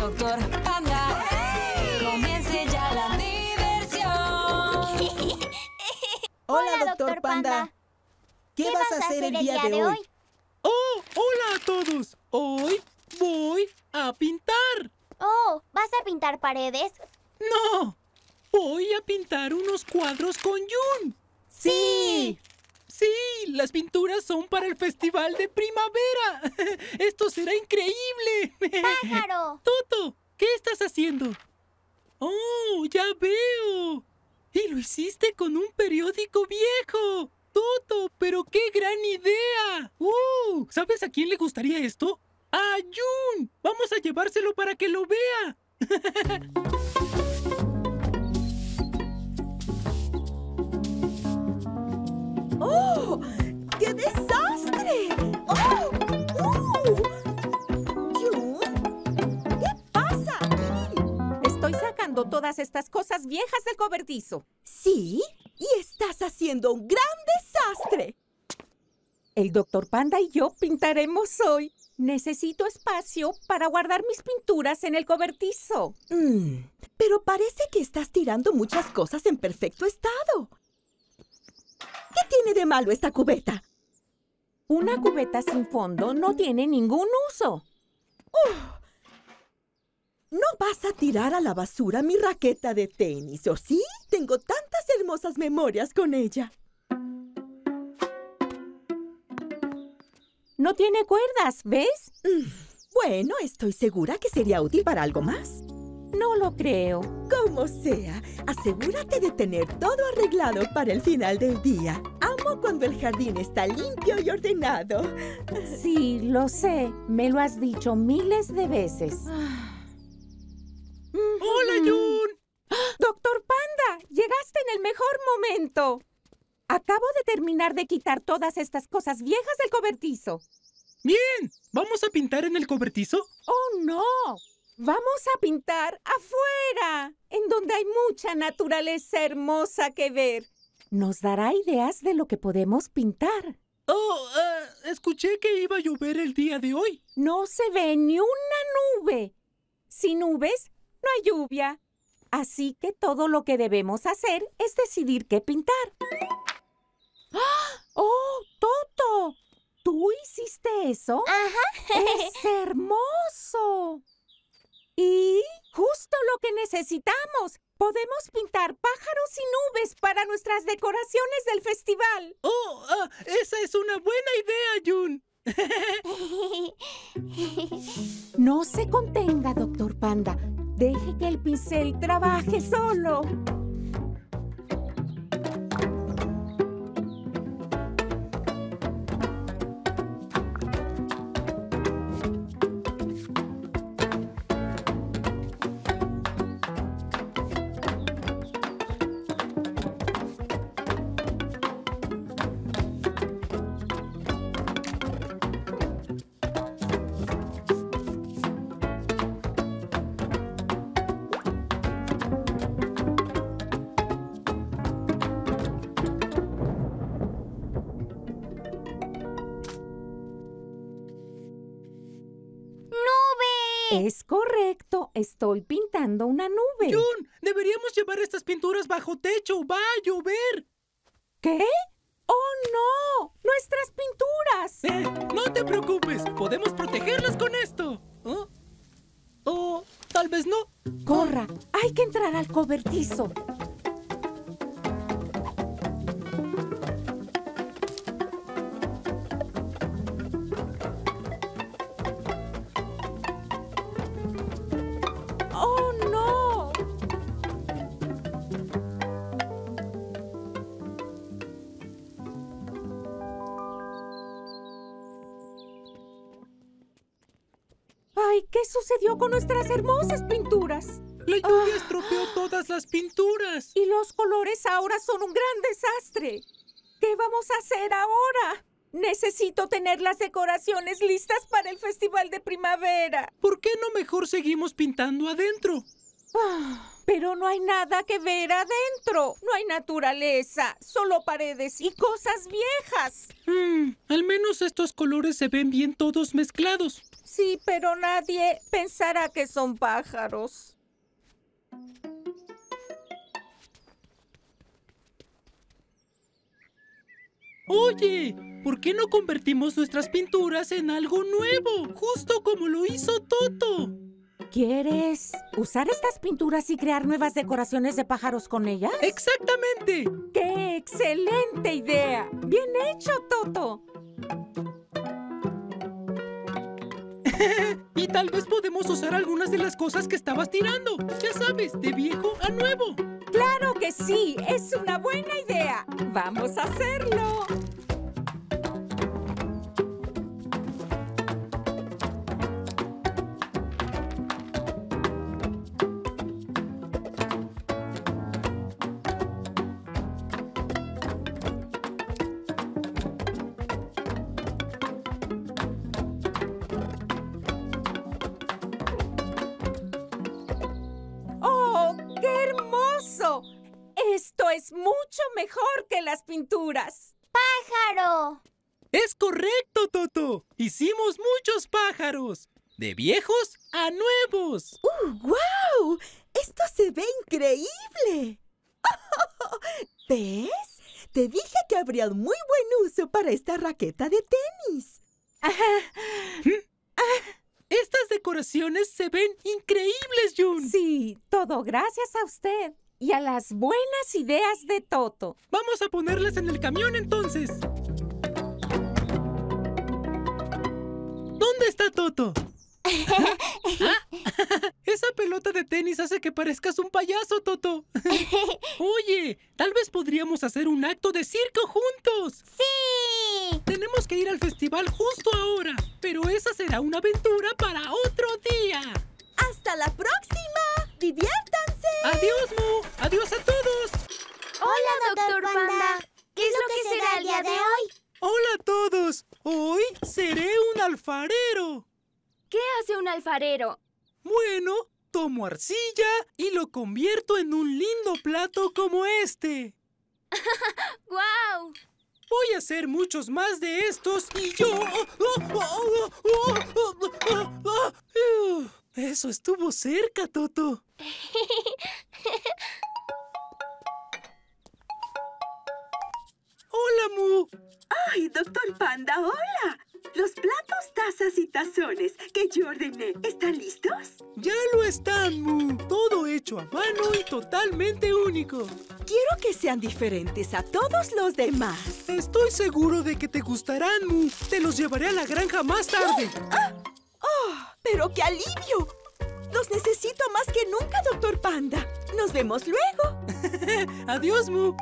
Doctor Panda. Comience ya la diversión. Hola, doctor Panda. ¿Qué, vas a hacer el día de hoy? ¡Oh! ¡Hola a todos! Hoy voy a pintar. Oh, ¿vas a pintar paredes? ¡No! Voy a pintar unos cuadros con Jun. ¡Sí! Sí, las pinturas son para el festival de primavera. Esto será increíble. ¡Pájaro! Toto, ¿qué estás haciendo? Oh, ya veo. Y lo hiciste con un periódico viejo. Toto, pero qué gran idea. Uh, ¿sabes a quién le gustaría esto? A Jun. Vamos a llevárselo para que lo vea. ¡Oh! ¡Qué desastre! ¡Oh! ¡Uh! ¿qué pasa aquí? Estoy sacando todas estas cosas viejas del cobertizo. ¿Sí? Y estás haciendo un gran desastre. El doctor Panda y yo pintaremos hoy. Necesito espacio para guardar mis pinturas en el cobertizo. Mm, pero parece que estás tirando muchas cosas en perfecto estado. ¿Qué tiene de malo esta cubeta? Una cubeta sin fondo no tiene ningún uso. ¿No vas a tirar a la basura mi raqueta de tenis, o sí? Tengo tantas hermosas memorias con ella. No tiene cuerdas, ¿ves? Bueno, estoy segura que sería útil para algo más. No lo creo. Como sea, asegúrate de tener todo arreglado para el final del día. Amo cuando el jardín está limpio y ordenado. Sí, lo sé. Me lo has dicho miles de veces. ¡Hola, Jun! Doctor Panda, llegaste en el mejor momento. Acabo de terminar de quitar todas estas cosas viejas del cobertizo. Bien, ¿vamos a pintar en el cobertizo? ¡Oh, no! Vamos a pintar afuera, en donde hay mucha naturaleza hermosa que ver. Nos dará ideas de lo que podemos pintar. Oh, ah, escuché que iba a llover el día de hoy. No se ve ni una nube. Sin nubes, no hay lluvia. Así que todo lo que debemos hacer es decidir qué pintar. ¡Ah! ¡Oh, Toto! ¿Tú hiciste eso? Ajá. ¡Es hermoso! Y justo lo que necesitamos. Podemos pintar pájaros y nubes para nuestras decoraciones del festival. Oh, ah, esa es una buena idea, Jun. No se contenga, doctor Panda. Deje que el pincel trabaje solo. Estoy pintando una nube. Jun, deberíamos llevar estas pinturas bajo techo. Va a llover. ¿Qué? ¡Oh, no! ¡Nuestras pinturas! Eh, no te preocupes. Podemos protegerlas con esto. ¿Oh? O tal vez no. Corra, hay que entrar al cobertizo. Qué sucedió con nuestras hermosas pinturas! La lluvia estropeó todas las pinturas. Y los colores ahora son un gran desastre. ¿Qué vamos a hacer ahora? Necesito tener las decoraciones listas para el festival de primavera. ¿Por qué no mejor seguimos pintando adentro? Ah, pero no hay nada que ver adentro. No hay naturaleza, solo paredes y cosas viejas. Hmm, al menos estos colores se ven bien todos mezclados. Sí, pero nadie pensará que son pájaros. Oye, ¿por qué no convertimos nuestras pinturas en algo nuevo? Justo como lo hizo Toto. ¿Quieres usar estas pinturas y crear nuevas decoraciones de pájaros con ellas? Exactamente. ¡Qué excelente idea! Bien hecho, Toto. Y tal vez podemos usar algunas de las cosas que estabas tirando. Ya sabes, de viejo a nuevo. Claro que sí, es una buena idea. Vamos a hacerlo. ¡Pájaro! Es correcto, Toto. Hicimos muchos pájaros. De viejos a nuevos. ¡Wow! ¡Esto se ve increíble! ¿Ves? Te dije que habría un muy buen uso para esta raqueta de tenis. Estas decoraciones se ven increíbles, Jun. Sí, todo gracias a usted y a las buenas ideas de Toto. Vamos a ponerlas en el camión entonces. ¿Dónde está Toto? ¿Ah? Esa pelota de tenis hace que parezcas un payaso, Toto. Oye, tal vez podríamos hacer un acto de circo juntos. ¡Sí! Tenemos que ir al festival justo ahora, pero esa será una aventura para otro día. ¡Hasta la próxima! ¡Diviértanse! Adiós, Mu. Adiós a todos. Hola, doctor Panda. ¿Qué es lo que será el día de hoy? Hola a todos. Hoy seré un alfarero. ¿Qué hace un alfarero? Bueno, tomo arcilla y lo convierto en un lindo plato como este. ¡Guau! Voy a hacer muchos más de estos y yo... Eso estuvo cerca, Toto. Hola, Mu. ¡Ay, doctor Panda, hola! Los platos, tazas y tazones que yo ordené, ¿están listos? Ya lo están, Mu. Todo hecho a mano y totalmente único. Quiero que sean diferentes a todos los demás. Estoy seguro de que te gustarán, Mu. Te los llevaré a la granja más tarde. ¡Oh, pero qué alivio! Los necesito más que nunca, doctor Panda. Nos vemos luego. Adiós, Mu.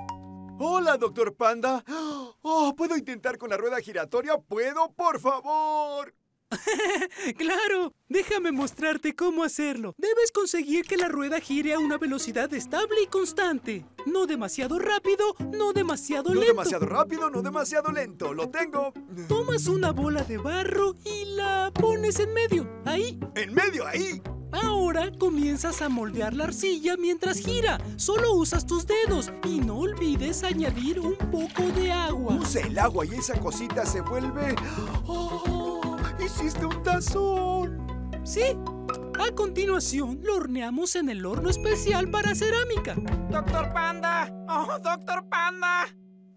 Hola, doctor Panda. Oh, ¿puedo intentar con la rueda giratoria? ¿Puedo, por favor? Claro, déjame mostrarte cómo hacerlo. Debes conseguir que la rueda gire a una velocidad estable y constante. No demasiado rápido, no demasiado No lento. demasiado rápido, no demasiado lento. Lo tengo. Tomas una bola de barro y la pones en medio. Ahí. En medio, ahí. Ahora comienzas a moldear la arcilla mientras gira. Solo usas tus dedos y no olvides añadir un poco de agua. Usa el agua y esa cosita se vuelve... ¡Oh! ¡Hiciste un tazón! Sí. A continuación, lo horneamos en el horno especial para cerámica. ¡Doctor Panda! ¡Oh, Doctor Panda!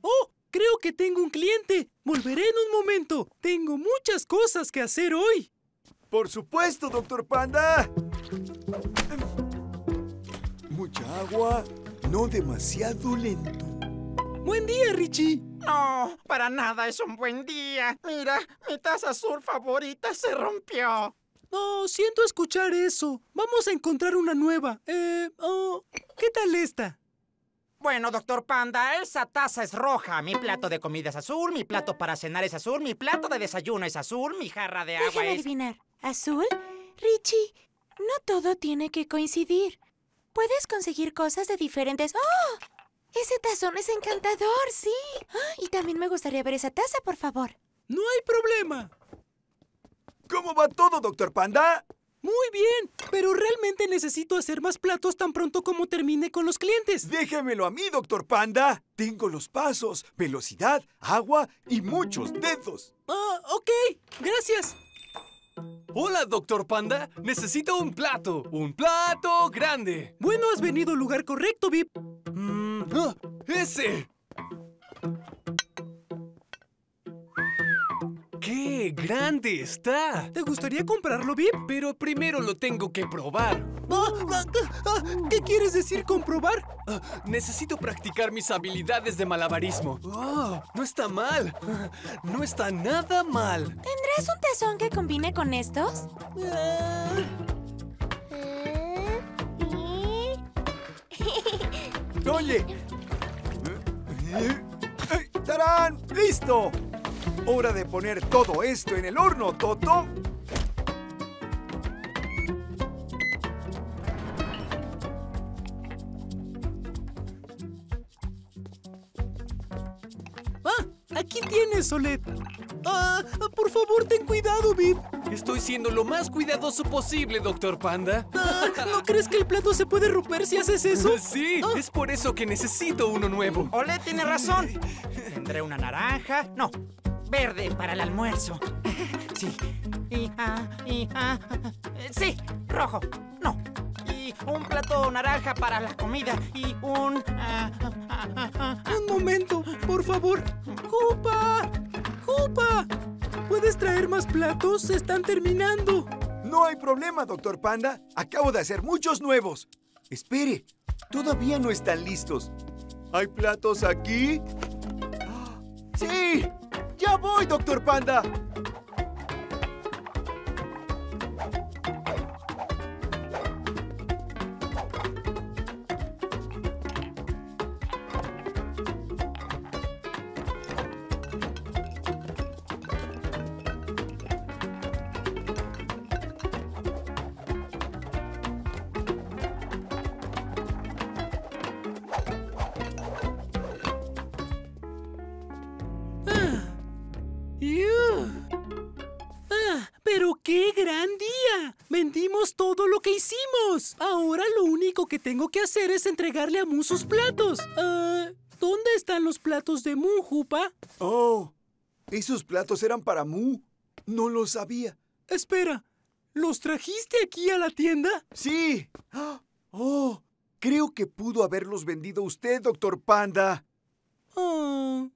¡Oh! Creo que tengo un cliente. Volveré en un momento. Tengo muchas cosas que hacer hoy. Por supuesto, doctor Panda. Mucha agua, no demasiado lento. Buen día, Richie. No, para nada es un buen día. Mira, mi taza azul favorita se rompió. Oh, siento escuchar eso. Vamos a encontrar una nueva. Eh, oh, ¿qué tal esta? Bueno, doctor Panda, esa taza es roja. Mi plato de comida es azul, mi plato para cenar es azul, mi plato de desayuno es azul, mi jarra de agua Déjame es... adivinar. ¿Azul? Richie, no todo tiene que coincidir. Puedes conseguir cosas de diferentes... ¡Oh! Ese tazón es encantador, sí. Ah, Y también me gustaría ver esa taza, por favor. No hay problema. ¿Cómo va todo, doctor Panda? Muy bien, pero realmente necesito hacer más platos tan pronto como termine con los clientes. Déjemelo a mí, doctor Panda. Tengo los pasos, velocidad, agua y muchos dedos. Ah, ok, gracias. Hola, doctor Panda. Necesito un plato. Un plato grande. Bueno, has venido al lugar correcto, Vip. Mm, ah, ¡Ese! ¡Qué grande está! ¿Te gustaría comprarlo, Vip? Pero primero lo tengo que probar. Ah, ah, ¿Qué quieres decir comprobar? Necesito practicar mis habilidades de malabarismo. Ah, no está mal. No está nada mal. ¿Tendrás un tazón que combine con estos? Oye. ¡Tarán! ¡Listo! Hora de poner todo esto en el horno, Toto. Ah, aquí tienes, Solet. Ah, por favor, ten cuidado, Vip. Estoy siendo lo más cuidadoso posible, doctor Panda. Ah, ¿No crees que el plato se puede romper si haces eso? Sí, es por eso que necesito uno nuevo. Ole tiene razón. Tendré una naranja. No, verde para el almuerzo. Sí. Y, ah, y, ah, sí, rojo. No. Y un plato naranja para la comida. Y un. ah, ah, ah, ah, Un momento, por favor. ¡Jupa! ¡Jupa! ¿Puedes traer más platos? Se están terminando. No hay problema, doctor Panda. Acabo de hacer muchos nuevos. Espere, todavía no están listos. ¿Hay platos aquí? ¡Sí! ¡Ya voy, doctor Panda! Único que tengo que hacer es entregarle a Mu sus platos. Ah, ¿Dónde están los platos de Mu, Jupa? Oh, esos platos eran para Mu. No lo sabía. Espera, ¿los trajiste aquí a la tienda? Sí. Oh, creo que pudo haberlos vendido usted, doctor Panda. Ah,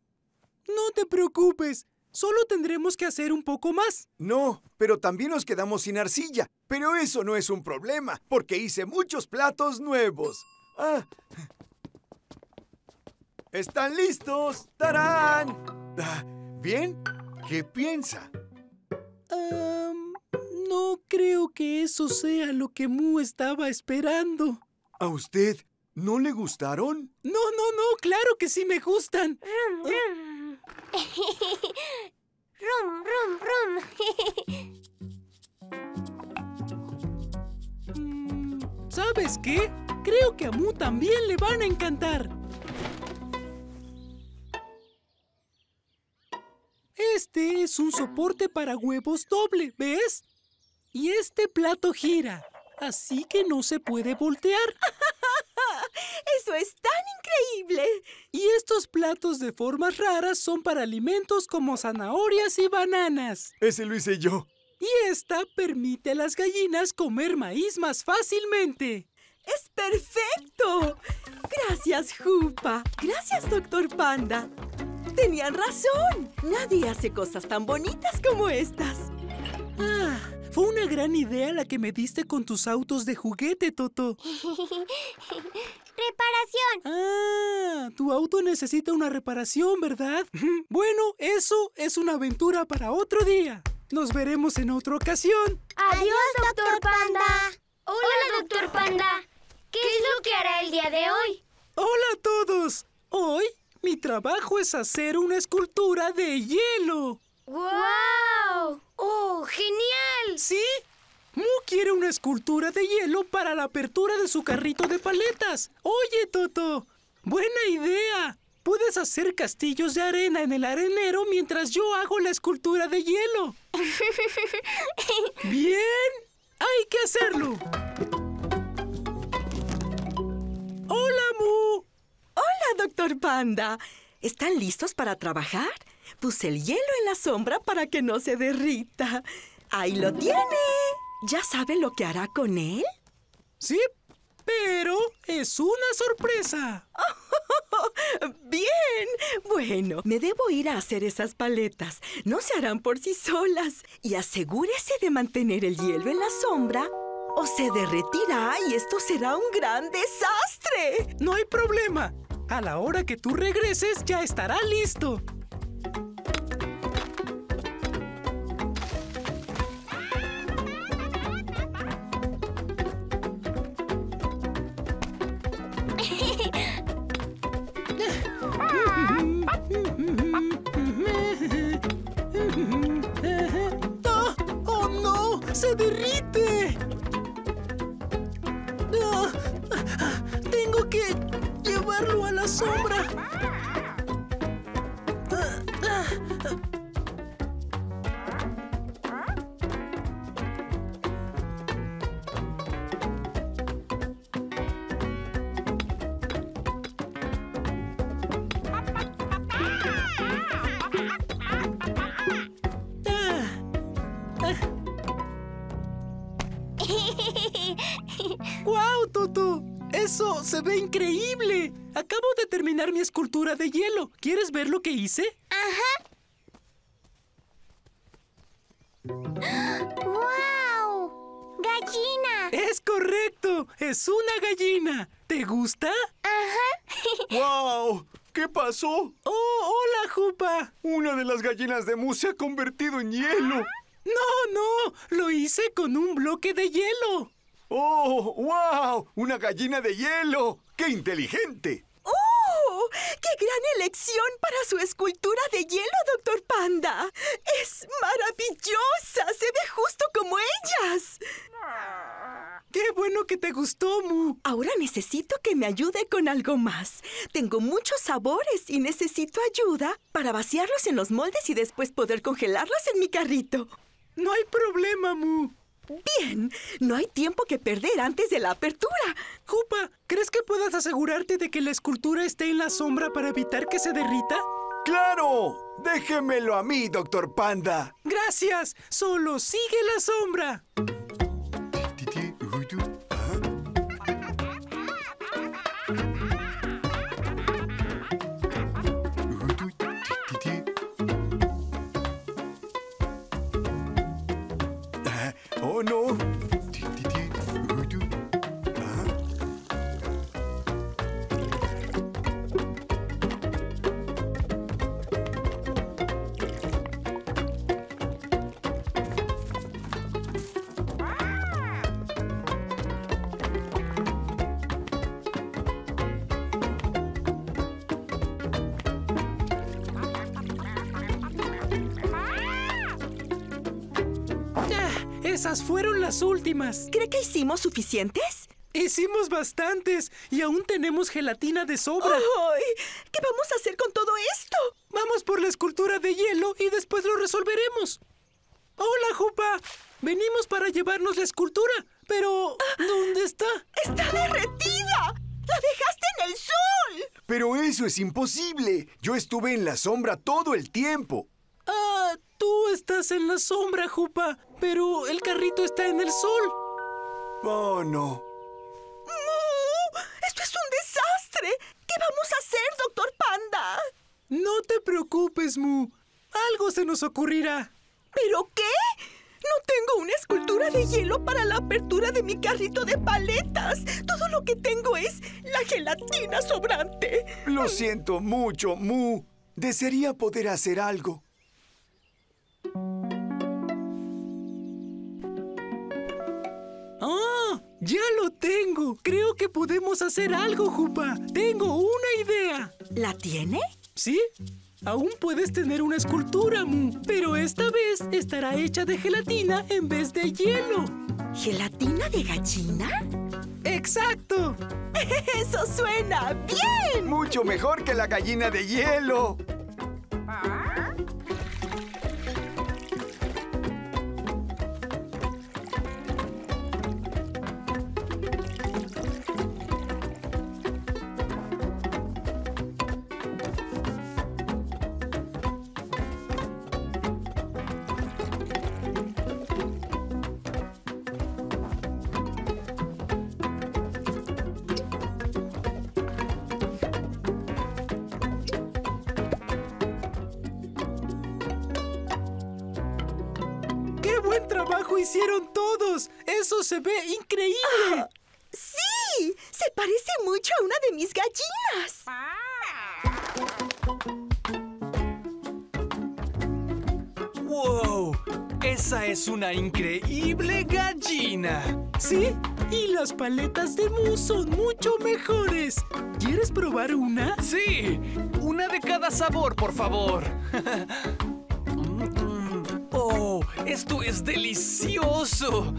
no te preocupes, solo tendremos que hacer un poco más. No, pero también nos quedamos sin arcilla. Pero eso no es un problema, porque hice muchos platos nuevos. Ah. ¿Están listos? ¡Tarán! Ah, ¿Bien? ¿Qué piensa? No creo que eso sea lo que Mu estaba esperando. ¿A usted no le gustaron? No, no, no, claro que sí me gustan. Rum. rum, rum, ¿Sabes qué? Creo que a Mu también le van a encantar. Este es un soporte para huevos doble, ¿ves? Y este plato gira, así que no se puede voltear. ¡Eso es tan increíble! Y estos platos de formas raras son para alimentos como zanahorias y bananas. Ese lo hice yo. Y esta permite a las gallinas comer maíz más fácilmente. ¡Es perfecto! Gracias, Jupa. Gracias, doctor Panda. Tenían razón. Nadie hace cosas tan bonitas como estas. Ah, fue una gran idea la que me diste con tus autos de juguete, Toto. Reparación. Ah, tu auto necesita una reparación, ¿verdad? Bueno, eso es una aventura para otro día. Nos veremos en otra ocasión. Adiós, doctor Panda. Hola, doctor Panda. ¿Qué es lo que hará el día de hoy? Hola a todos. Hoy mi trabajo es hacer una escultura de hielo. ¡Wow! ¡Oh, genial! ¿Sí? Mu quiere una escultura de hielo para la apertura de su carrito de paletas. Oye, Toto, buena idea. Puedes hacer castillos de arena en el arenero mientras yo hago la escultura de hielo. Bien, hay que hacerlo. Hola, Mu. Hola, doctor Panda. ¿Están listos para trabajar? Puse el hielo en la sombra para que no se derrita. Ahí lo tiene. ¿Ya sabe lo que hará con él? Sí, pero es una sorpresa. Bien. Bueno, me debo ir a hacer esas paletas. No se harán por sí solas. Y asegúrese de mantener el hielo en la sombra o se derretirá y esto será un gran desastre. No hay problema. A la hora que tú regreses ya estará listo. Hice? ¡Wow! ¡Gallina! ¡Es correcto! ¡Es una gallina! ¿Te gusta? ¡Wow! ¿Qué pasó? ¡Oh, hola, Jupa! Una de las gallinas de Mu se ha convertido en hielo. ¡No, no! Lo hice con un bloque de hielo. ¡Oh, wow! ¡Una gallina de hielo! ¡Qué inteligente! ¡Qué gran elección para su escultura de hielo, doctor Panda! ¡Es maravillosa! ¡Se ve justo como ellas! ¡Qué bueno que te gustó, Mu! Ahora necesito que me ayude con algo más. Tengo muchos sabores y necesito ayuda para vaciarlos en los moldes y después poder congelarlos en mi carrito. No hay problema, Mu. Bien, no hay tiempo que perder antes de la apertura. Jupa, ¿crees que puedas asegurarte de que la escultura esté en la sombra para evitar que se derrita? ¡Claro! Déjemelo a mí, doctor Panda. Gracias. Solo sigue la sombra. No! Hicimos suficientes? Hicimos bastantes y aún tenemos gelatina de sobra. ¡Ay! ¿Qué vamos a hacer con todo esto? Vamos por la escultura de hielo y después lo resolveremos. Hola, Jupa. Venimos para llevarnos la escultura, pero ¿dónde está? ¡Está derretida! ¡La dejaste en el sol! Pero eso es imposible. Yo estuve en la sombra todo el tiempo. Ah, tú estás en la sombra, Jupa, pero el carrito está en el sol. Oh, no. ¡Mu! ¡Esto es un desastre! ¿Qué vamos a hacer, doctor Panda? No te preocupes, Mu. Algo se nos ocurrirá. ¿Pero qué? No tengo una escultura de hielo para la apertura de mi carrito de paletas. Todo lo que tengo es la gelatina sobrante. Lo siento mucho, Mu. Desearía poder hacer algo. ¡Ah! ¡Ya lo tengo! Creo que podemos hacer algo, Jupa. Tengo una idea. ¿La tiene? ¿Sí? Aún puedes tener una escultura, Mu, pero esta vez estará hecha de gelatina en vez de hielo. ¿Gelatina de gallina? ¡Exacto! ¡Eso suena bien! Mucho mejor que la gallina de hielo. Trabajo hicieron todos! ¡Eso se ve increíble! ¡Sí! Se parece mucho a una de mis gallinas. ¡Wow! ¡Esa es una increíble gallina! ¿Sí? Y las paletas de mousse son mucho mejores. ¿Quieres probar una? ¡Sí! Una de cada sabor, por favor. ¡Esto es delicioso!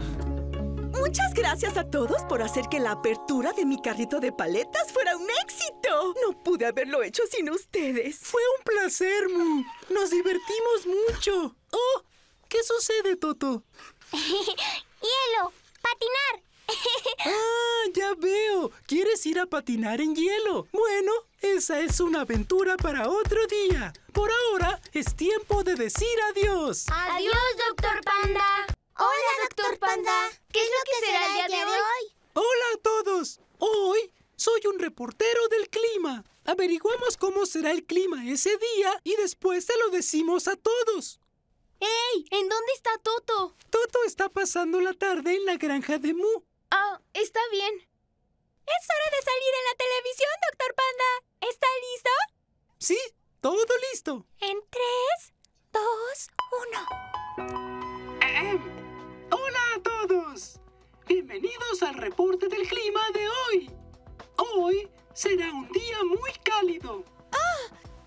Muchas gracias a todos por hacer que la apertura de mi carrito de paletas fuera un éxito. No pude haberlo hecho sin ustedes. Fue un placer, Mu. Nos divertimos mucho. Oh, ¿qué sucede, Toto? Hielo, patinar. Ah, ya veo. ¿Quieres ir a patinar en hielo? Bueno, esa es una aventura para otro día. Por ahora es tiempo de decir adiós. Adiós, doctor Panda. Hola, doctor Panda. ¿Qué es lo que será el día de hoy? Hola a todos. Hoy soy un reportero del clima. Averiguamos cómo será el clima ese día y después se lo decimos a todos. ¡Ey! ¿En dónde está Toto? Toto está pasando la tarde en la granja de Mu. Ah, está bien. Es hora de salir en la televisión, doctor Panda. ¿Está listo? Sí, todo listo. En tres, dos, uno. Hola a todos. Bienvenidos al reporte del clima de hoy. Hoy será un día muy cálido.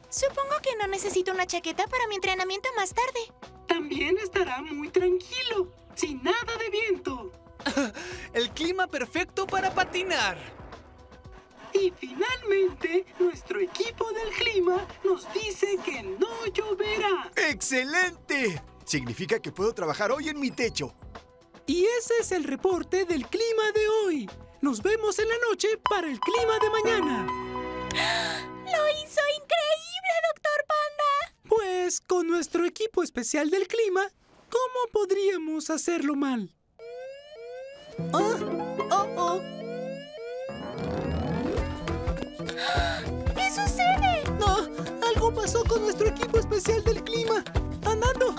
Supongo que no necesito una chaqueta para mi entrenamiento más tarde. También estará muy tranquilo, sin nada de viento. El clima perfecto para patinar. Y finalmente, nuestro equipo del clima nos dice que no lloverá. ¡Excelente! Significa que puedo trabajar hoy en mi techo. Y ese es el reporte del clima de hoy. Nos vemos en la noche para el clima de mañana. ¡Lo hizo increíble, doctor Panda! Pues con nuestro equipo especial del clima, ¿cómo podríamos hacerlo mal? Oh, oh. ¿Qué sucede? No, algo pasó con nuestro equipo especial del clima. ¡Andando!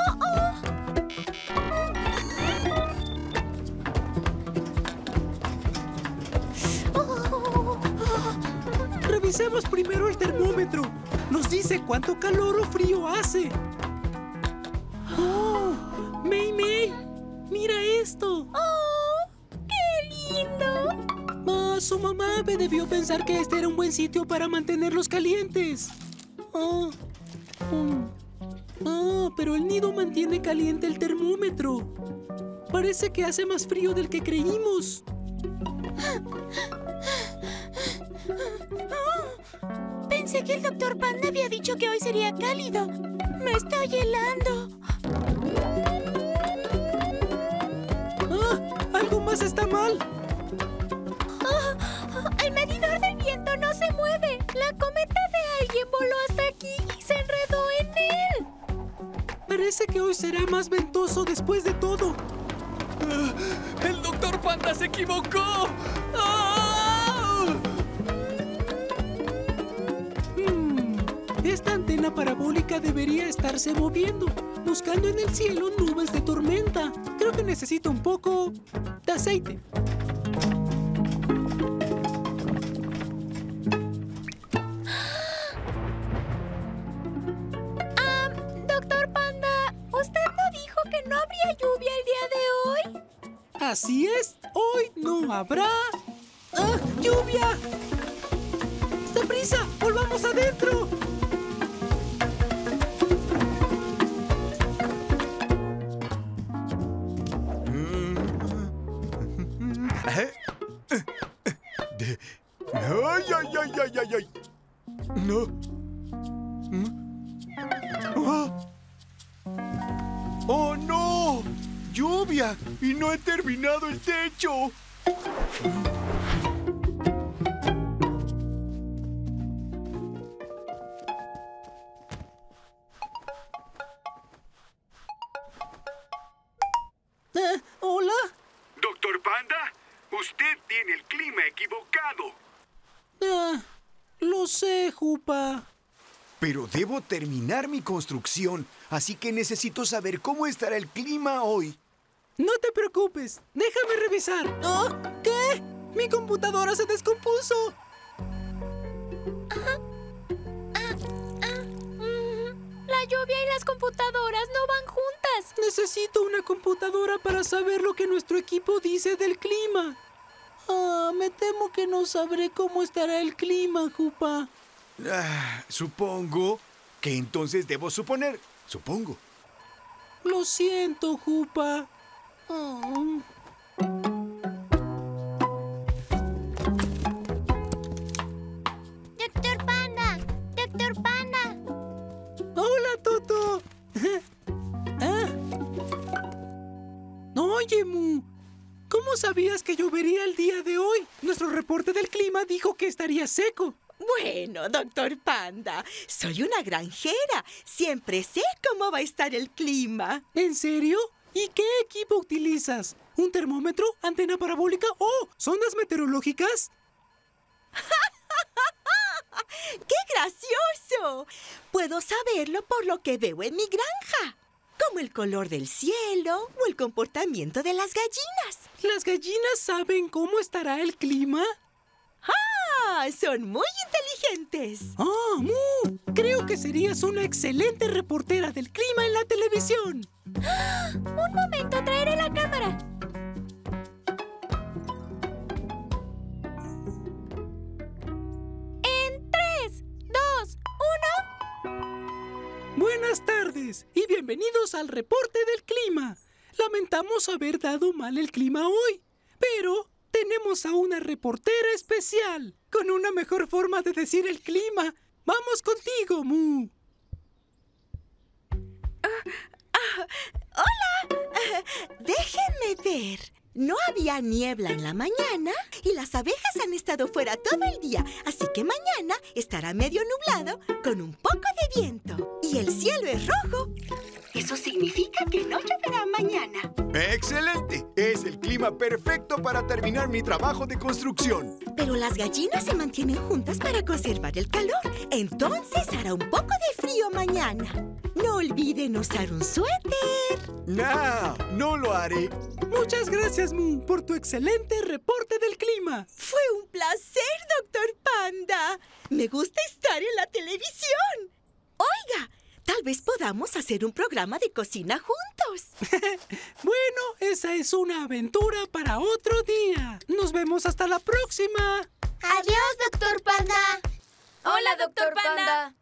Revisemos primero el termómetro. Nos dice cuánto calor o frío hace. ¡Oh! ¡May May! ¡Mira esto! ¡Oh! ¡Qué lindo! Ah, su mamá me debió pensar que este era un buen sitio para mantenerlos calientes. Mm. Ah, pero el nido mantiene caliente el termómetro. Parece que hace más frío del que creímos. Pensé que el doctor Panda había dicho que hoy sería cálido. Me estoy helando. Ah, algo más está mal. No se mueve. La cometa de alguien voló hasta aquí y se enredó en él. Parece que hoy será más ventoso después de todo. Ah, ¡El doctor Panda se equivocó! ¡Ah! Hmm, Esta antena parabólica debería estarse moviendo, buscando en el cielo nubes de tormenta. Creo que necesito un poco de aceite. No habría lluvia el día de hoy? Así es, hoy no habrá... ¡Ah, lluvia! ¡Deprisa! ¡Volvamos adentro! De- ¡Ay, ay, ay, ay, ay, ay! No. ¿Mm? ¡Ah! ¡Oh, no! ¡Lluvia! ¡Y no he terminado el techo! Eh, ¿Hola? Doctor Panda, usted tiene el clima equivocado. Ah, lo sé, Jupa. Pero debo terminar mi construcción, así que necesito saber cómo estará el clima hoy. No te preocupes, déjame revisar. ¿Oh? ¿Qué? Mi computadora se descompuso. La lluvia y las computadoras no van juntas. Necesito una computadora para saber lo que nuestro equipo dice del clima. Ah, me temo que no sabré cómo estará el clima, Jupa. Ah, supongo que entonces debo suponer. Supongo. Lo siento, Jupa. Ah. Doctor Panda, Doctor Panda. ¡Hola, Toto! ¿Ah? Oye, Mu, ¿cómo sabías que llovería el día de hoy? Nuestro reporte del clima dijo que estaría seco. Bueno, doctor Panda, soy una granjera. Siempre sé cómo va a estar el clima. ¿En serio? ¿Y qué equipo utilizas? ¿Un termómetro? ¿Antena parabólica? ¿O sondas meteorológicas? ¡Qué gracioso! Puedo saberlo por lo que veo en mi granja, como el color del cielo o el comportamiento de las gallinas. ¿Las gallinas saben cómo estará el clima? ¡Ah! Son muy inteligentes. ¡Ah, Mu! Creo que serías una excelente reportera del clima en la televisión. Un momento, traeré la cámara. En tres, dos, uno. Buenas tardes y bienvenidos al reporte del clima. Lamentamos haber dado mal el clima hoy, pero tenemos a una reportera especial con una mejor forma de decir el clima. Vamos contigo, Mu. Déjenme ver. No había niebla en la mañana y las abejas han estado fuera todo el día, así que mañana estará medio nublado con un poco de viento. Y el cielo es rojo. Eso significa que no lloverá mañana. ¡Excelente! Es el clima perfecto para terminar mi trabajo de construcción. Pero las gallinas se mantienen juntas para conservar el calor. Entonces hará un poco de frío mañana. No olviden usar un suéter. No, no lo haré. Muchas gracias, Mu, por tu excelente reporte del clima. Fue un placer, doctor Panda. Me gusta estar en la televisión. Oiga, tal vez podamos hacer un programa de cocina juntos. Bueno, esa es una aventura para otro día. Nos vemos hasta la próxima. Adiós, Doctor Panda. Hola, doctor Panda.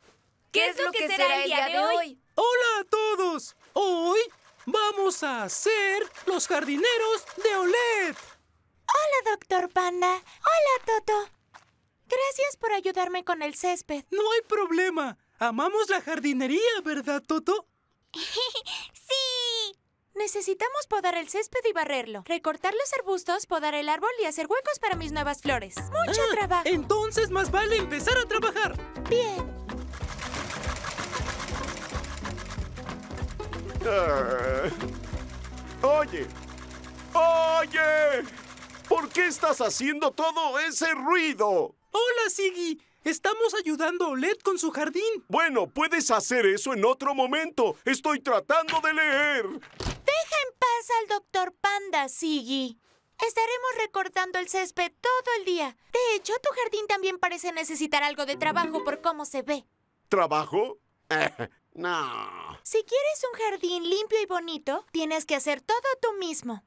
¿Qué es lo que será el día de hoy? Hola a todos. Hoy vamos a ser los jardineros de OLED. Hola, doctor Panda. Hola, Toto. Gracias por ayudarme con el césped. No hay problema. Amamos la jardinería, ¿verdad, Toto? Sí. Necesitamos podar el césped y barrerlo, recortar los arbustos, podar el árbol y hacer huecos para mis nuevas flores. Mucho Ah, trabajo. Entonces más vale empezar a trabajar. Bien. Ah. Oye, oye, ¿por qué estás haciendo todo ese ruido? Hola, Siggy. Estamos ayudando a OLED con su jardín. Bueno, puedes hacer eso en otro momento. Estoy tratando de leer. Deja en paz al doctor Panda, Siggy. Estaremos recortando el césped todo el día. De hecho, tu jardín también parece necesitar algo de trabajo por cómo se ve. ¿Trabajo? no. Si quieres un jardín limpio y bonito, tienes que hacer todo tú mismo.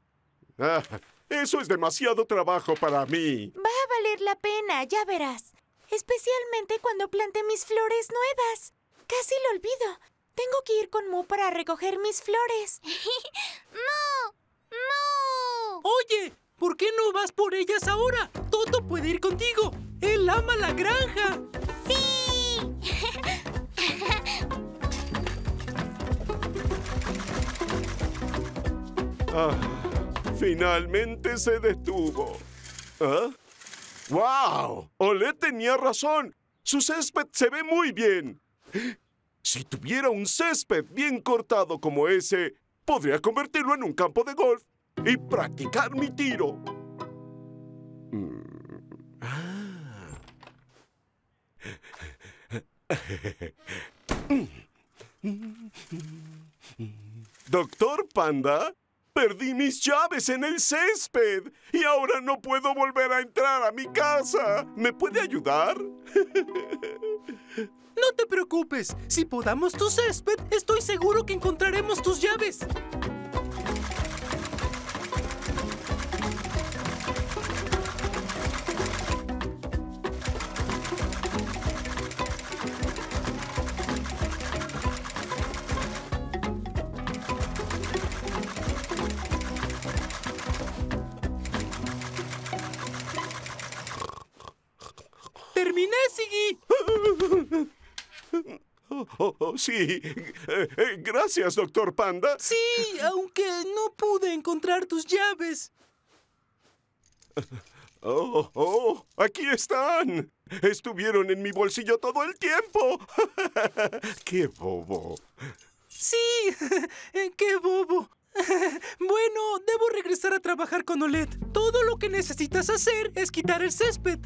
Ah, eso es demasiado trabajo para mí. Va a valer la pena, ya verás. Especialmente cuando plante mis flores nuevas. Casi lo olvido. Tengo que ir con Mu para recoger mis flores. ¡No! ¡No! Oye, ¿por qué no vas por ellas ahora? Toto puede ir contigo. Él ama la granja. ¡Sí! Ah, finalmente se detuvo. ¿Ah? ¡Wow! Olé tenía razón. Su césped se ve muy bien. Si tuviera un césped bien cortado como ese, podría convertirlo en un campo de golf y practicar mi tiro. Mm, ah. Doctor Panda, Perdí mis llaves en el césped y ahora no puedo volver a entrar a mi casa. ¿Me puede ayudar? No te preocupes. Si podamos tu césped, estoy seguro que encontraremos tus llaves. ¡Terminé, Siggy! Oh, oh, oh, sí. Eh, eh, gracias, doctor Panda. Sí, aunque no pude encontrar tus llaves. Oh, oh, aquí están. Estuvieron en mi bolsillo todo el tiempo. ¡Qué bobo! Sí, qué bobo. Bueno, debo regresar a trabajar con Oled. Todo lo que necesitas hacer es quitar el césped.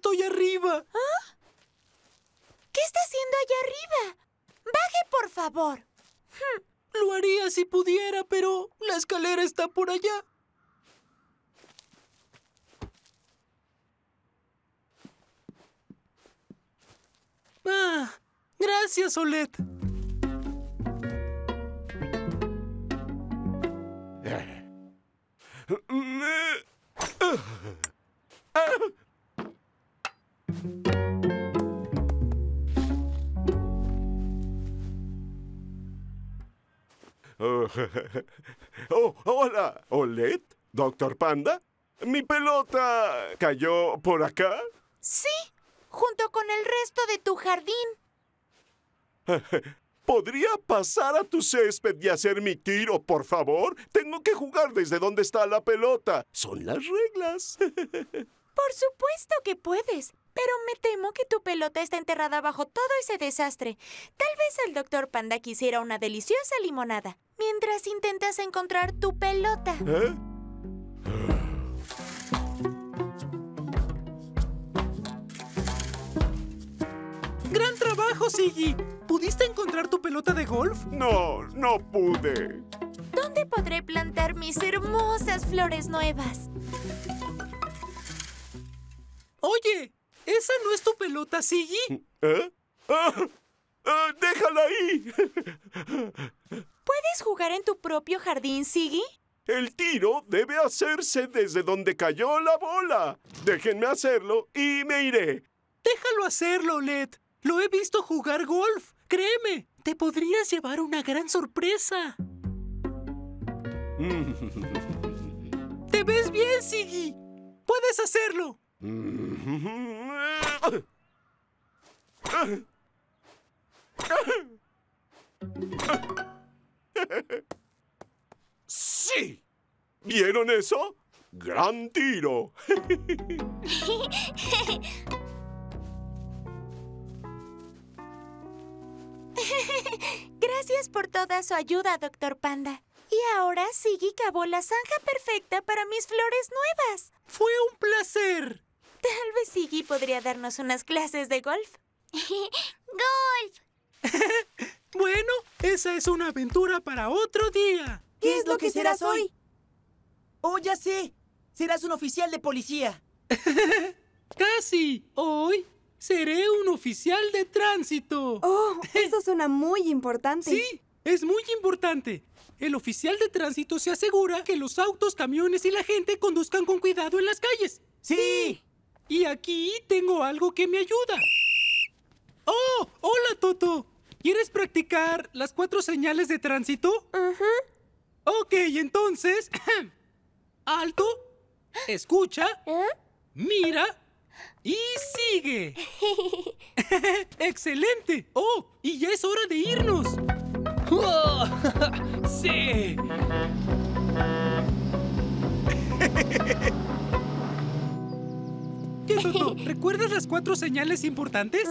¡Estoy arriba! ¿Ah? ¿Qué está haciendo allá arriba? Baje, por favor. Hmm, Lo haría si pudiera, pero la escalera está por allá. Ah, gracias, Olet. Oh, oh, hola, ¿Olet? ¿Doctor Panda? ¿Mi pelota cayó por acá? Sí, junto con el resto de tu jardín. ¿Podría pasar a tu césped y hacer mi tiro, por favor? Tengo que jugar desde donde está la pelota. Son las reglas. Por supuesto que puedes, pero me temo que tu pelota está enterrada bajo todo ese desastre. Tal vez el doctor Panda quisiera una deliciosa limonada, mientras intentas encontrar tu pelota. ¿Eh? ¡Gran trabajo, Siggy! ¿Pudiste encontrar tu pelota de golf? No, no pude. ¿Dónde podré plantar mis hermosas flores nuevas? Oye, ¿esa no es tu pelota, Siggy? ¿Eh? ¡Ah! ¡Ah! ¡Déjala ahí! ¿Puedes jugar en tu propio jardín, Siggy? El tiro debe hacerse desde donde cayó la bola. Déjenme hacerlo y me iré. Déjalo hacerlo, Led. Lo he visto jugar golf. Créeme, te podrías llevar una gran sorpresa. ¿Te ves bien, Siggy? Puedes hacerlo. ¡Sí! ¿Vieron eso? ¡Gran tiro! Gracias por toda su ayuda, doctor Panda. Y ahora Siggy cavó la zanja perfecta para mis flores nuevas. Fue un placer. Tal vez Siggy podría darnos unas clases de golf. ¡Golf! Bueno, esa es una aventura para otro día. ¿Qué es lo que serás hoy? Oh, ya sé. Serás un oficial de policía. Casi. Hoy seré un oficial de tránsito. Oh, eso suena muy importante. Sí, es muy importante. El oficial de tránsito se asegura que los autos, camiones y la gente conduzcan con cuidado en las calles. ¡Sí! Y aquí tengo algo que me ayuda. ¡Oh! ¡Hola, Toto! ¿Quieres practicar las cuatro señales de tránsito? Ajá. Ok, entonces. Alto, escucha, mira y sigue. ¡Excelente! ¡Oh! Y ya es hora de irnos. ¡Oh! ¡Sí! ¿Qué, Toto? ¿Recuerdas las cuatro señales importantes?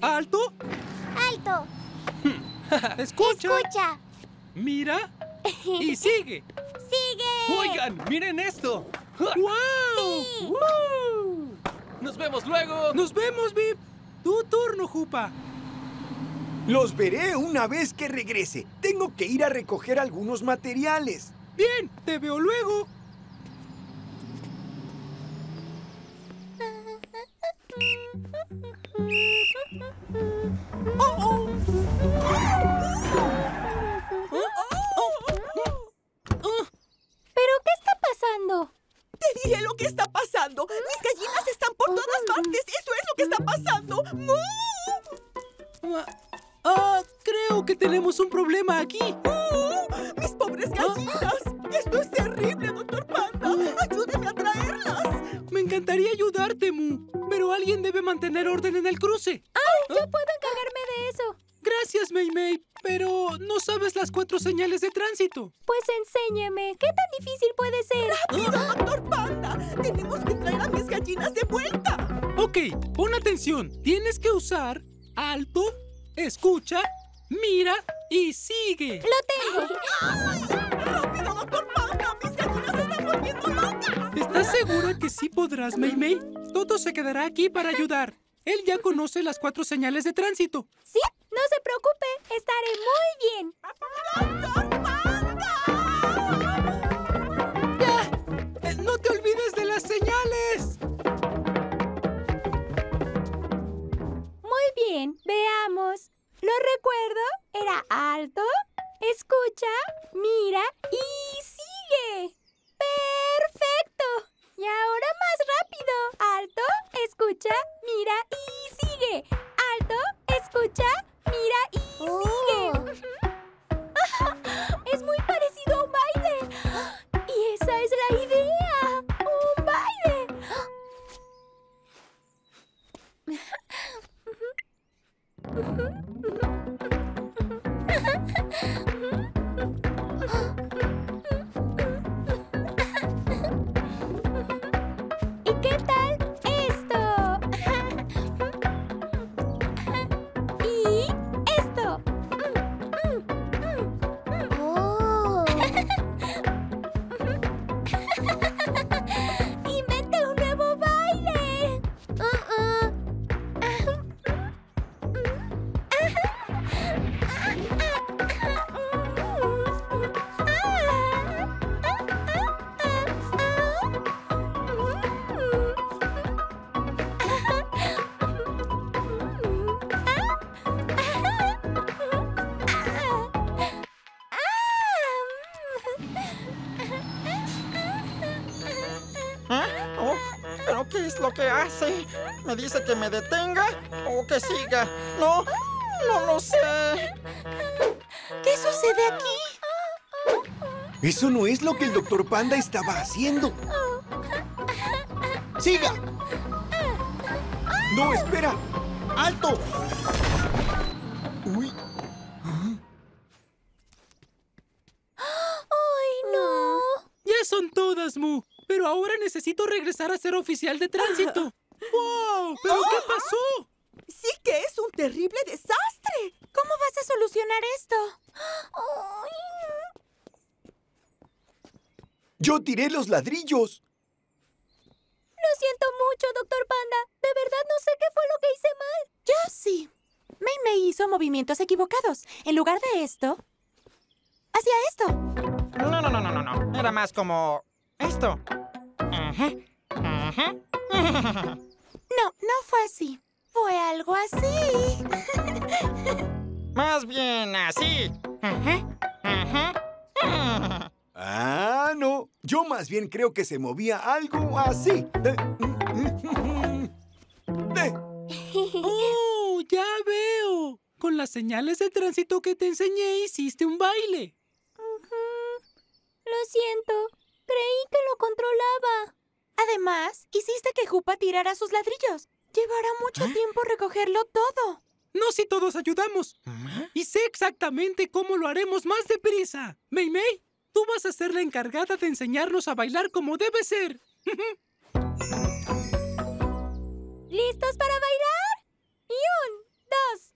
Alto, ¡Alto! escucha, ¡Escucha! mira y sigue. ¡Sigue! Oigan, miren esto. ¡Wow! ¡Woo! Nos vemos luego. Nos vemos, Vip. Tu turno, Jupa. Los veré una vez que regrese. Tengo que ir a recoger algunos materiales. Bien, te veo luego. ¿Pero qué está pasando? Te diré lo que está pasando. Mis gallinas están por todas partes. Eso es lo que está pasando. ¡Mu! Ah, ah, creo que tenemos un problema aquí. ¡Mis pobres gallinas! ¡Esto es terrible, doctor Panda! ¡Ayúdeme a traerlas! Me encantaría ayudarte, Mu, pero alguien debe mantener orden en el cruce. ¡Ay! Yo puedo encargarme de eso. Gracias, Mei Mei, pero no sabes las cuatro señales de tránsito. Pues enséñeme. ¿Qué tan difícil puede ser? ¡Rápido, doctor Panda! ¡Tenemos que traer a mis gallinas de vuelta! Ok, pon atención. Tienes que usar alto, escucha, mira y sigue. ¡Lo tengo! ¡Rápido, doctor Panda! ¡Mis gallinas volviendo! ¿Estás segura que sí podrás, Mei Mei? Toto se quedará aquí para ayudar. Él ya conoce las cuatro señales de tránsito. Sí, no se preocupe. Estaré muy bien. ¡No te olvides de las señales! Muy bien, veamos. Lo recuerdo. Era alto, escucha, mira y sigue. ¡Perfecto! Y ahora más rápido. Alto, escucha, mira y sigue. Alto, escucha, mira y sigue. Es muy parecido a un baile. Y esa es la idea. Un baile. ¿Me dice que me detenga o que siga? No, no lo sé. ¿Qué sucede aquí? Eso no es lo que el doctor Panda estaba haciendo. ¡Siga! ¡No, espera! ¡Alto! ¡Uy! ¡Ay, no! Ya son todas, Mu. Pero ahora necesito regresar a ser oficial de tránsito. ¡Wow! ¿Pero qué pasó? ¡Sí que es un terrible desastre! ¿Cómo vas a solucionar esto? ¡Yo tiré los ladrillos! Lo siento mucho, doctor Panda. De verdad no sé qué fue lo que hice mal. Yo sí. Mei Mei hizo movimientos equivocados. En lugar de esto, hacía esto. No, no, no, no, no, no. Era más como esto. Ajá, ajá. No, no fue así. Fue algo así. Más bien así. Ah, no. Yo más bien creo que se movía algo así. Eh, ¡Oh, ya veo! Con las señales de tránsito que te enseñé hiciste un baile. Lo siento. Creí que lo controlaba. Además, hiciste que Jupa tirara sus ladrillos. Llevará mucho tiempo recogerlo todo. No si todos ayudamos. Y sé exactamente cómo lo haremos más deprisa. Mei Mei, tú vas a ser la encargada de enseñarnos a bailar como debe ser. ¿Listos para bailar? Y un, dos,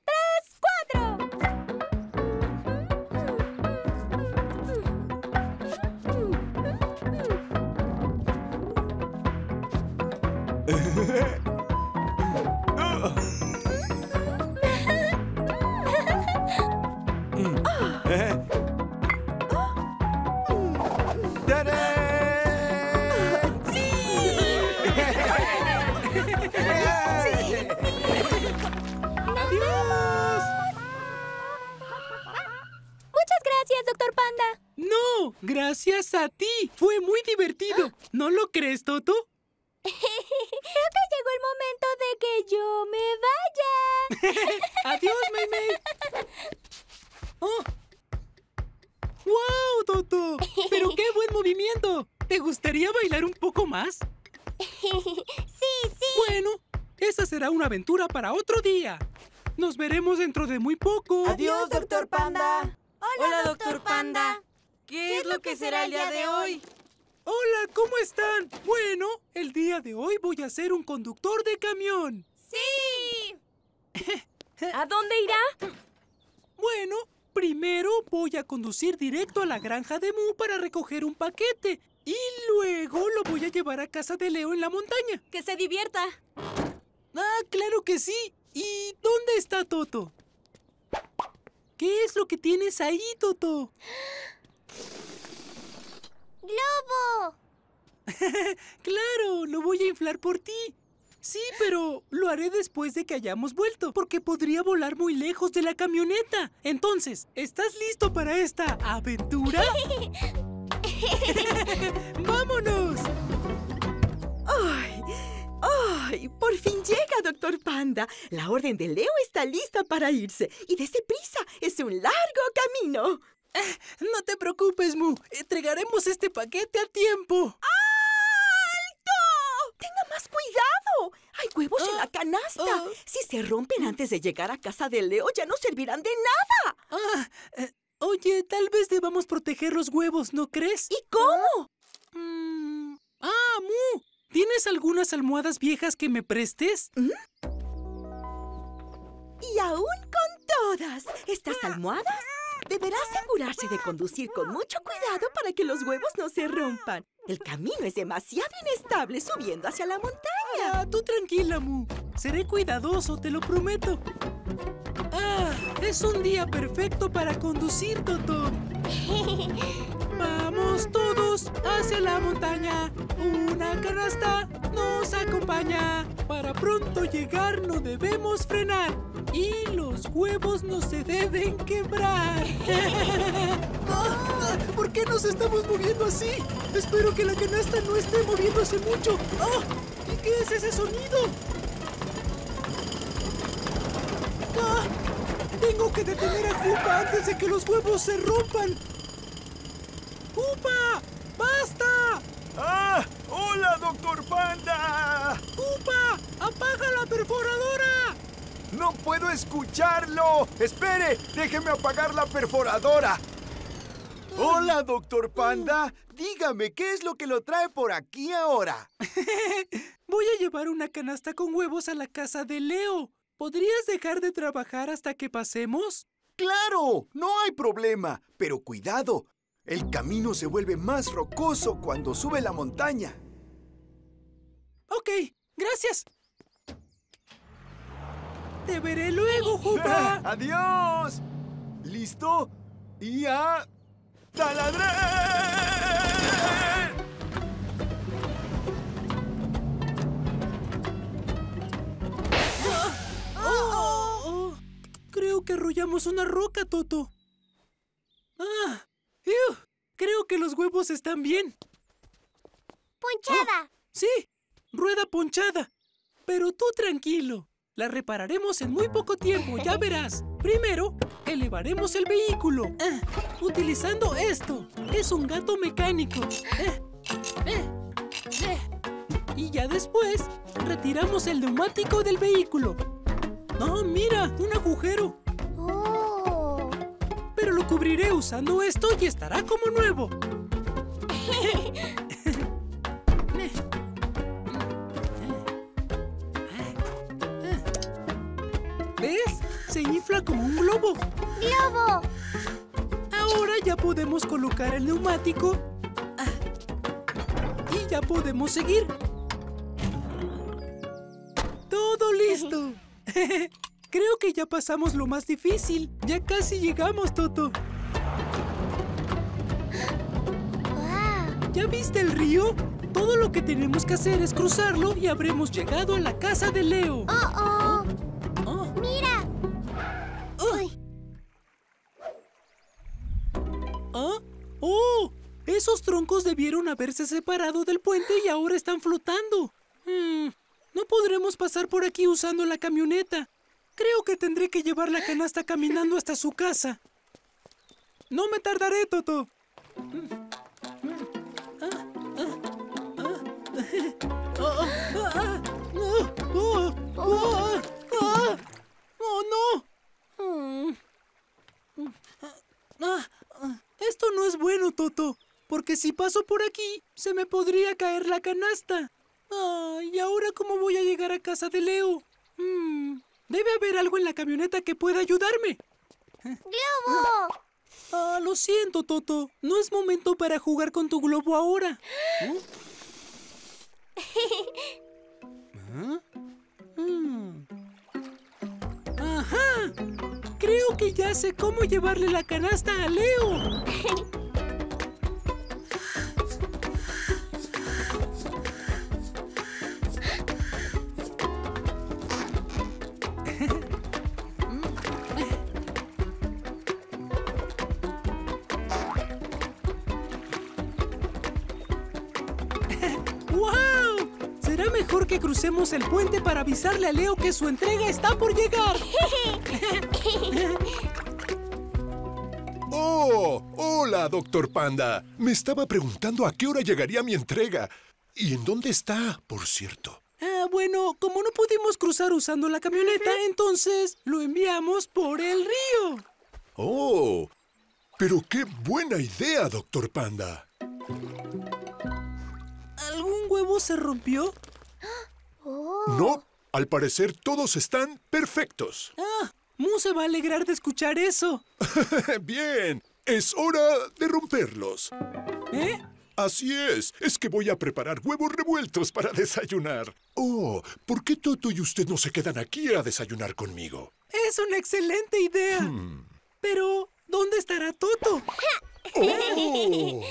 No, gracias a ti. Fue muy divertido. ¿No lo crees, Toto? Creo que llegó el momento de que yo me vaya. Adiós, Mei. ¡Oh! ¡Wow, Toto! ¡Pero qué buen movimiento! ¿Te gustaría bailar un poco más? sí, sí. Bueno, esa será una aventura para otro día. Nos veremos dentro de muy poco. Adiós, doctor Panda. Hola, doctor Panda. ¿Qué es lo que será el día de hoy? Hola, ¿cómo están? Bueno, el día de hoy voy a ser un conductor de camión. ¡Sí! ¿A dónde irá? Bueno, primero voy a conducir directo a la granja de Mu para recoger un paquete. Y luego lo voy a llevar a casa de Leo en la montaña. Que se divierta. Ah, claro que sí. ¿Y dónde está Toto? ¿Qué es lo que tienes ahí, Toto? ¡Globo! claro, lo voy a inflar por ti. Sí, pero lo haré después de que hayamos vuelto, porque podría volar muy lejos de la camioneta. Entonces, ¿estás listo para esta aventura? ¡Vámonos! ¡Ay! ¡Ay! Por fin llega, doctor Panda. La orden de Leo está lista para irse. Y desde prisa, es un largo camino. No te preocupes, Mu. Entregaremos este paquete a tiempo. ¡Alto! ¡Tenga más cuidado! Hay huevos en la canasta. ah. Si se rompen antes de llegar a casa de Leo, ya no servirán de nada. Ah, eh, oye, tal vez debamos proteger los huevos, ¿no crees? ¿Y cómo? Mm, ah, Mu. ¿Tienes algunas almohadas viejas que me prestes? Y aún con todas estas almohadas, deberá asegurarse de conducir con mucho cuidado para que los huevos no se rompan. El camino es demasiado inestable subiendo hacia la montaña. Ah, tú tranquila, Mu. Seré cuidadoso, te lo prometo. Ah, es un día perfecto para conducir, Toto. Vamos todos hacia la montaña. Una canasta nos acompaña. Para pronto llegar no debemos frenar. Y los huevos no se deben quebrar. Ah, ¿Por qué nos estamos moviendo así? Espero que la canasta no esté moviéndose mucho. ¡Ah! ¿Y qué es ese sonido? ¡Ah! Tengo que detener a Jupa antes de que los huevos se rompan. ¡Jupa! ¡Basta! ¡Ah! ¡Hola, doctor Panda! ¡Jupa! ¡Apaga la perforadora! ¡No puedo escucharlo! ¡Espere! ¡Déjeme apagar la perforadora! Hola, doctor Panda. Dígame, ¿qué es lo que lo trae por aquí ahora? Voy a llevar una canasta con huevos a la casa de Leo. ¿Podrías dejar de trabajar hasta que pasemos? ¡Claro! No hay problema. Pero cuidado. El camino se vuelve más rocoso cuando sube la montaña. Ok, gracias. Te veré luego, Juba. ¡Adiós! ¿Listo? ¡Y a taladré! Oh. Ah, ah, ah. Creo que arrollamos una roca, Toto. ¡Ah! ¡Iu! creo que los huevos están bien. ¡Ponchada! Sí, rueda ponchada. Pero tú tranquilo. La repararemos en muy poco tiempo, ya verás. Primero, elevaremos el vehículo. ah, utilizando esto. Es un gato mecánico. Eh, eh, eh. Y ya después, retiramos el neumático del vehículo. ¡Oh, mira! ¡Un agujero! Pero lo cubriré usando esto y estará como nuevo. ¿Ves? Se infla como un globo. ¡Globo! Ahora ya podemos colocar el neumático. Y ya podemos seguir. Todo listo. Creo que ya pasamos lo más difícil. Ya casi llegamos, Toto. ¡Wow! ¿Ya viste el río? Todo lo que tenemos que hacer es cruzarlo y habremos llegado a la casa de Leo. ¡Oh, oh! Oh, ¡Mira! oh. ¿Ah? ¡Oh! Esos troncos debieron haberse separado del puente y ahora están flotando. Hmm, no podremos pasar por aquí usando la camioneta. Creo que tendré que llevar la canasta caminando hasta su casa. No me tardaré, Toto. Oh, ah, ah, oh, oh, oh, ah, ¡Oh, no! Esto no es bueno, Toto. Porque si paso por aquí, se me podría caer la canasta. ¿Y ahora cómo voy a llegar a casa de Leo? Mm, debe haber algo en la camioneta que pueda ayudarme. ¡Globo! Ah, lo siento, Toto. No es momento para jugar con tu globo ahora. ¿Ah? Mm. ¡Ajá! Creo que ya sé cómo llevarle la canasta a Leo. que crucemos el puente para avisarle a Leo que su entrega está por llegar. ¡Oh! ¡Hola, doctor Panda! Me estaba preguntando a qué hora llegaría mi entrega. ¿Y en dónde está, por cierto? Ah, bueno, como no pudimos cruzar usando la camioneta, entonces lo enviamos por el río. ¡Oh! Pero qué buena idea, doctor Panda. ¿Algún huevo se rompió? Oh. No, al parecer todos están perfectos. Ah, Mu se va a alegrar de escuchar eso. Bien, es hora de romperlos. ¿Eh? Así es, es que voy a preparar huevos revueltos para desayunar. Oh, ¿por qué Toto y usted no se quedan aquí a desayunar conmigo? Es una excelente idea. Hmm. Pero, ¿dónde estará Toto? ¡Oh!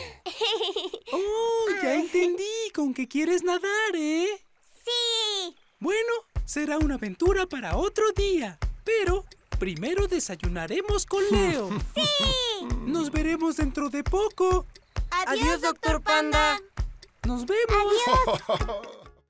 Oh, ya entendí. Con que quieres nadar, ¿eh? ¡Sí! Bueno, será una aventura para otro día. Pero primero desayunaremos con Leo. ¡Sí! Nos veremos dentro de poco. ¡Adiós, doctor Panda! Nos vemos. ¡Adiós!